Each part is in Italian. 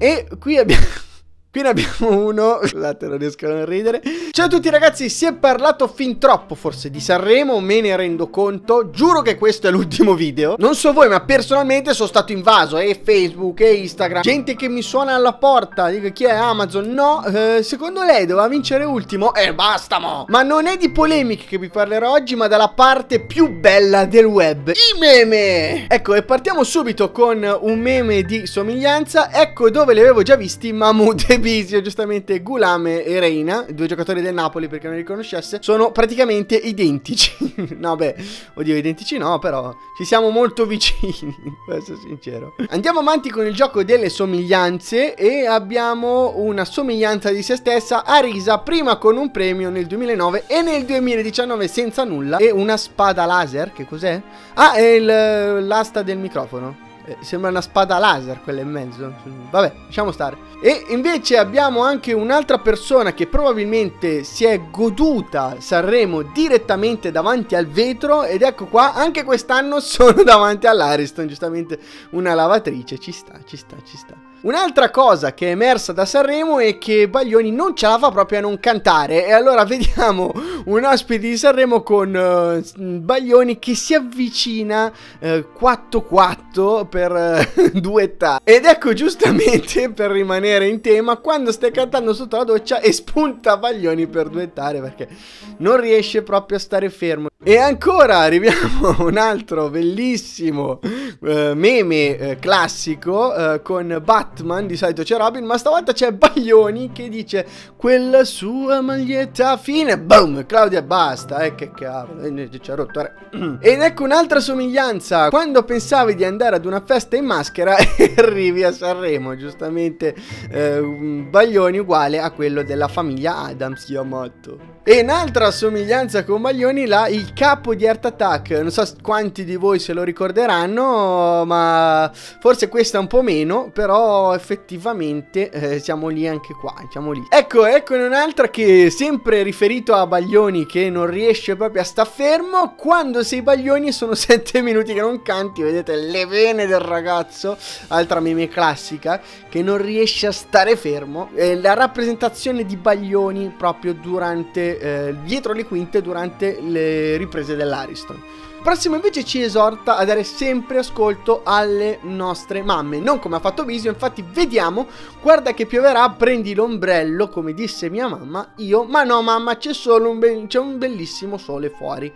E qui abbiamo... Qui ne abbiamo uno, scusate non riesco a non ridere. Ciao a tutti ragazzi, si è parlato fin troppo forse di Sanremo, me ne rendo conto. Giuro che questo è l'ultimo video. Non so voi ma personalmente sono stato invaso E Facebook e Instagram. Gente che mi suona alla porta, dico chi è Amazon? No, eh, secondo lei doveva vincere ultimo? E eh, basta mo. Ma non è di polemiche che vi parlerò oggi Ma dalla parte più bella del web. I meme! Ecco e partiamo subito con un meme di somiglianza. Ecco dove li avevo già visti Mahmood e Bisio, giustamente Gulame e Reina, due giocatori del Napoli perché non li riconoscesse, sono praticamente identici. no, beh, oddio, identici no, però ci siamo molto vicini, per essere sincero. Andiamo avanti con il gioco delle somiglianze e abbiamo una somiglianza di se stessa a Risa, prima con un premio nel 2009 e nel 2019 senza nulla e una spada laser, che cos'è? Ah, è l'asta del microfono. Eh, sembra una spada laser quella in mezzo. Vabbè, lasciamo stare. E invece abbiamo anche un'altra persona che probabilmente si è goduta Sanremo direttamente davanti al vetro. Ed ecco qua, anche quest'anno sono davanti all'Ariston. Giustamente una lavatrice. Ci sta, ci sta, ci sta. Un'altra cosa che è emersa da Sanremo è che Baglioni non ce la fa proprio a non cantare. E allora vediamo un ospite di Sanremo con uh, Baglioni che si avvicina uh, 4-4 per uh, duettare. Ed ecco giustamente per rimanere in tema quando stai cantando sotto la doccia e spunta Baglioni per duettare perché non riesce proprio a stare fermo. E ancora arriviamo a un altro bellissimo uh, meme uh, classico uh, con Batman, di solito c'è Robin, ma stavolta c'è Baglioni che dice quella sua maglietta fine, boom, Claudia basta, eh che cavolo, ci ha rotto. Ed ecco un'altra somiglianza, quando pensavi di andare ad una festa in maschera arrivi a Sanremo, giustamente Baglioni uguale a quello della famiglia Adams, Yamato. E un'altra somiglianza con Baglioni là, il capo di Art Attack. Non so quanti di voi se lo ricorderanno, ma forse questa un po' meno, però effettivamente eh, siamo lì anche qua, siamo lì. Ecco, ecco un'altra che sempre riferito a Baglioni che non riesce proprio a sta fermo, quando sei Baglioni sono 7 minuti che non canti, vedete le vene del ragazzo, altra meme classica, che non riesce a stare fermo. Eh, la rappresentazione di Baglioni proprio durante eh, dietro le quinte durante le riprese dell'Ariston. Prossimo invece ci esorta a dare sempre ascolto alle nostre mamme, non come ha fatto Bisio, infatti vediamo, guarda che pioverà, prendi l'ombrello, come disse mia mamma, io, ma no mamma c'è solo un, c'è un bellissimo sole fuori.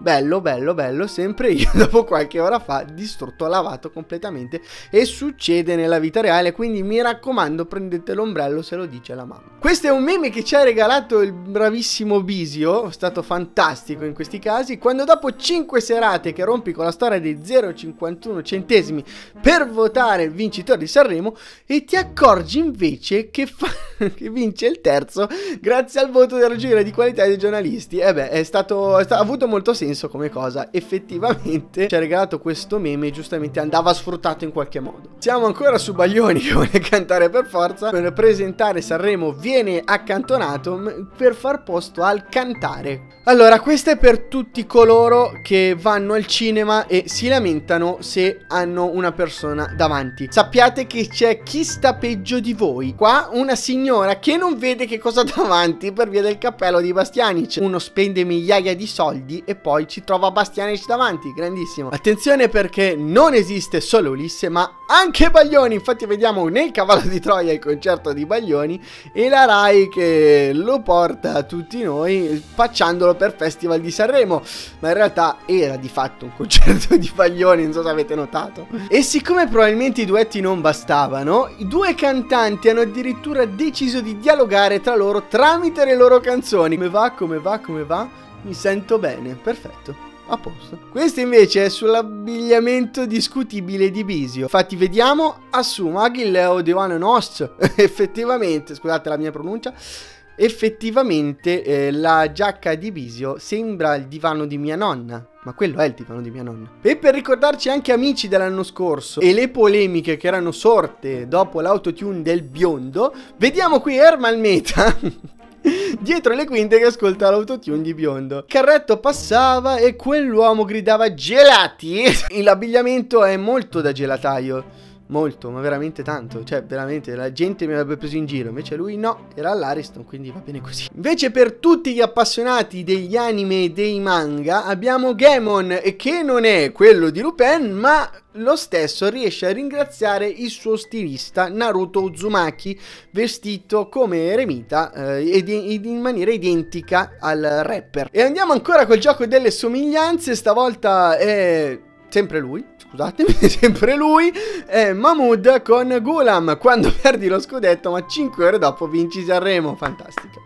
Bello, bello, bello, sempre io dopo qualche ora fa distrutto, lavato completamente e succede nella vita reale, quindi mi raccomando prendete l'ombrello se lo dice la mamma. Questo è un meme che ci ha regalato il bravissimo Bisio, è stato fantastico in questi casi, quando dopo 5 serate che rompi con la storia dei 0,51 centesimi per votare il vincitore di Sanremo e ti accorgi invece che, fa, che vince il terzo grazie al voto della giuria di qualità dei giornalisti. E eh beh, è stato, è stato, ha avuto molto senso come cosa. Effettivamente ci ha regalato questo meme e giustamente andava sfruttato in qualche modo. Siamo ancora su Baglioni che vuole cantare per forza. Per presentare Sanremo viene accantonato per far posto al cantare. Allora, questo è per tutti coloro che vanno al cinema e si lamentano se hanno una persona davanti. Sappiate che c'è chi sta peggio di voi. Qua una signora che non vede che cosa davanti per via del cappello di Bastianic. Uno spende migliaia di soldi e poi ci trova Bastianic davanti, grandissimo. Attenzione perché non esiste solo Ulisse, ma anche Baglioni. Infatti vediamo nel cavallo di Troia il concerto di Baglioni e la Rai che lo porta a tutti noi spacciandolo per Festival di Sanremo. Ma in realtà era di fatto un concerto di Baglioni, non so se avete notato. E siccome probabilmente i duetti non bastavano, i due cantanti hanno addirittura deciso di dialogare tra loro tramite le loro canzoni. Come va, come va, come va? Mi sento bene, perfetto. A posto. Questo invece è sull'abbigliamento discutibile di Bisio. Infatti vediamo, assumo Aghilleo di One Nost. effettivamente, scusate la mia pronuncia, effettivamente eh, la giacca di Bisio sembra il divano di mia nonna. Ma quello è il divano di mia nonna. E per ricordarci anche amici dell'anno scorso e le polemiche che erano sorte dopo l'autotune del biondo, vediamo qui Ermal Meta dietro le quinte che ascolta l'autotune di biondo. Carretto passava e quell'uomo gridava gelati. L'abbigliamento è molto da gelataio. Molto, ma veramente tanto. Cioè, veramente, la gente mi avrebbe preso in giro. Invece lui no, era all'Ariston, quindi va bene così. Invece, per tutti gli appassionati degli anime e dei manga, abbiamo Gamon, che non è quello di Lupin, ma lo stesso riesce a ringraziare il suo stilista Naruto Uzumaki vestito come eremita eh, ed in maniera identica al rapper. E andiamo ancora col gioco delle somiglianze, stavolta è sempre lui, scusatemi, sempre lui, è Mahmood con Gulam, quando perdi lo scudetto ma 5 ore dopo vinci Sanremo, fantastica.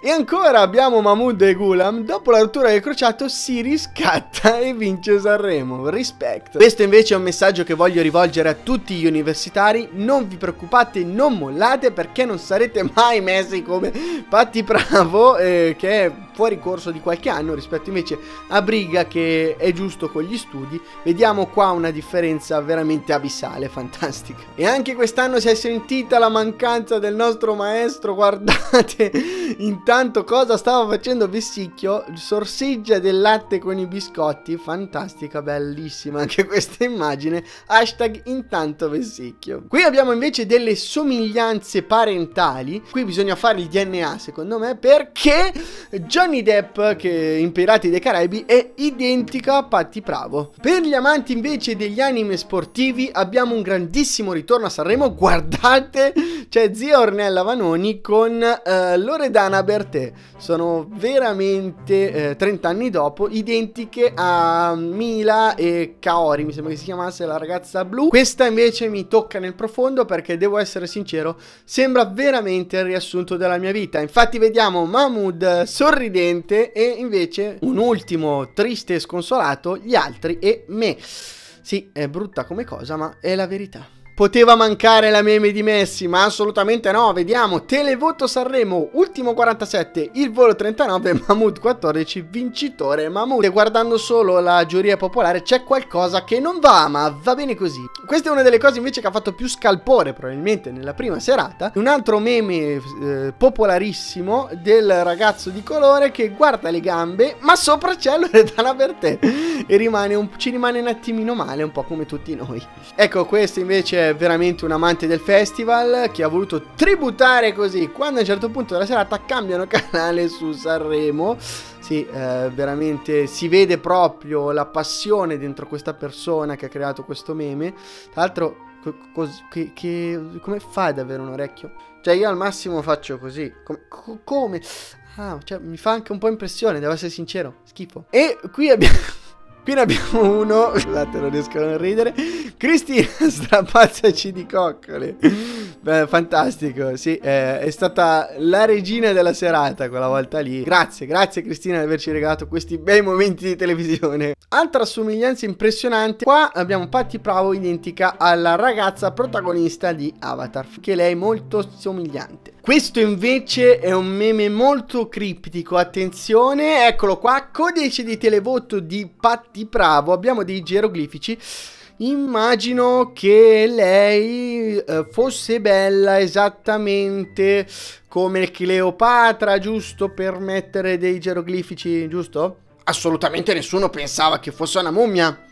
E ancora abbiamo Mahmood e Gulam, dopo la rottura del crociato si riscatta e vince Sanremo, respect. Questo invece è un messaggio che voglio rivolgere a tutti gli universitari, non vi preoccupate, non mollate perché non sarete mai messi come Patti Bravo, eh, che è fuori corso di qualche anno rispetto invece a Briga che è giusto con gli studi. Vediamo qua una differenza veramente abissale, fantastica. E anche quest'anno si è sentita la mancanza del nostro maestro, guardate intanto cosa stava facendo Vessicchio, sorseggia del latte con i biscotti, fantastica, bellissima anche questa immagine, hashtag intanto Vessicchio. Qui abbiamo invece delle somiglianze parentali, qui bisogna fare il DNA secondo me perché John Johnny Depp che in Pirati dei Caraibi è identica a Patti Bravo. Per gli amanti invece degli anime sportivi abbiamo un grandissimo ritorno a Sanremo, guardate, c'è zia Ornella Vanoni con uh, Loredana Bertè, sono veramente uh, 30 anni dopo, identiche a Mila e Kaori, mi sembra che si chiamasse la ragazza blu. Questa invece mi tocca nel profondo perché devo essere sincero, sembra veramente il riassunto della mia vita. Infatti vediamo Mahmood sorridente e invece un ultimo triste e sconsolato, gli altri e me. Sì, è brutta come cosa, ma è la verità. Poteva mancare la meme di Messi, ma assolutamente no. Vediamo. Televoto Sanremo, ultimo 47, il volo 39, Mahmood 14, vincitore Mahmood. E guardando solo la giuria popolare c'è qualcosa che non va, ma va bene così. Questa è una delle cose invece che ha fatto più scalpore probabilmente nella prima serata. Un altro meme eh, popolarissimo del ragazzo di colore che guarda le gambe, ma sopra c'è Loredana Bertè. E rimane un, ci rimane un attimino male, un po' come tutti noi. Ecco, questo invece veramente un amante del festival che ha voluto tributare così quando a un certo punto della serata cambiano canale su Sanremo. Sì, eh, veramente si vede proprio la passione dentro questa persona che ha creato questo meme. Tra l'altro, che, che, come fai ad avere un orecchio? Cioè, io al massimo faccio così. Com come? Ah, cioè, mi fa anche un po' impressione, devo essere sincero. Schifo. E qui abbiamo. Ne abbiamo uno, scusate non riesco a non ridere, Cristina strapazzaci di coccole. Beh, fantastico, sì, eh, è stata la regina della serata quella volta lì. Grazie, grazie Cristina di averci regalato questi bei momenti di televisione. Altra somiglianza impressionante, qua abbiamo Patti Bravo identica alla ragazza protagonista di Avatar, che lei è molto somigliante. Questo invece è un meme molto criptico, attenzione, eccolo qua, codice di televoto di Patti Bravo, abbiamo dei geroglifici. Immagino che lei eh, fosse bella esattamente come Cleopatra, giusto per mettere dei geroglifici, giusto? Assolutamente nessuno pensava che fosse una mummia,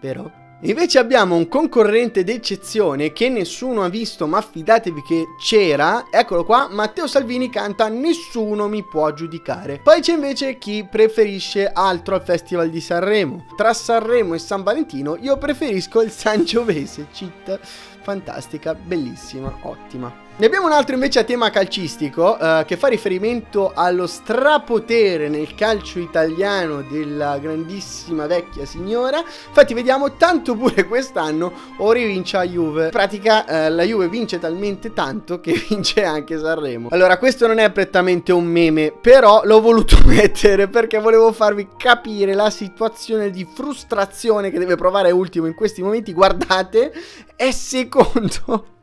vero? Invece abbiamo un concorrente d'eccezione che nessuno ha visto ma fidatevi che c'era, eccolo qua, Matteo Salvini canta Nessuno mi può giudicare. Poi c'è invece chi preferisce altro al Festival di Sanremo. Tra Sanremo e San Valentino io preferisco il Sangiovese, cheat, fantastica, bellissima, ottima. Ne abbiamo un altro invece a tema calcistico uh, che fa riferimento allo strapotere nel calcio italiano della grandissima vecchia signora. Infatti vediamo tanto pure quest'anno Ori vince a Juve. In pratica uh, la Juve vince talmente tanto che vince anche Sanremo. Allora questo non è prettamente un meme, però l'ho voluto mettere perché volevo farvi capire la situazione di frustrazione che deve provare Ultimo in questi momenti. Guardate, è secondo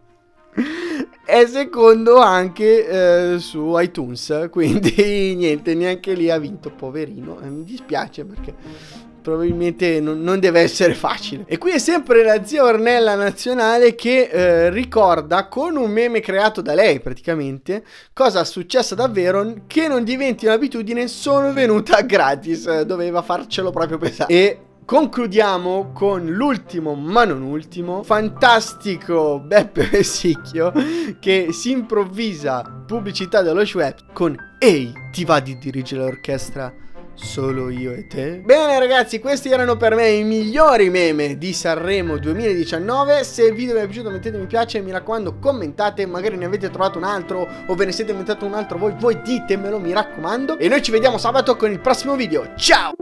è secondo anche eh, su iTunes, quindi niente, neanche lì ha vinto, poverino. Eh, mi dispiace perché probabilmente non, non, deve essere facile. E qui è sempre la zia Ornella nazionale che eh, ricorda con un meme creato da lei praticamente cosa è successo davvero che non diventi un'abitudine, sono venuta gratis, doveva farcelo proprio pesare. E concludiamo con l'ultimo, ma non ultimo, fantastico Beppe Vesicchio che si improvvisa pubblicità dello Schweppes con Ehi, ti va di dirigere l'orchestra? Solo io e te? Bene ragazzi, questi erano per me i migliori meme di Sanremo 2019 Se il video vi è piaciuto mettete mi piace Mi raccomando commentate, magari ne avete trovato un altro O ve ne siete inventato un altro voi Voi ditemelo, mi raccomando E noi ci vediamo sabato con il prossimo video Ciao!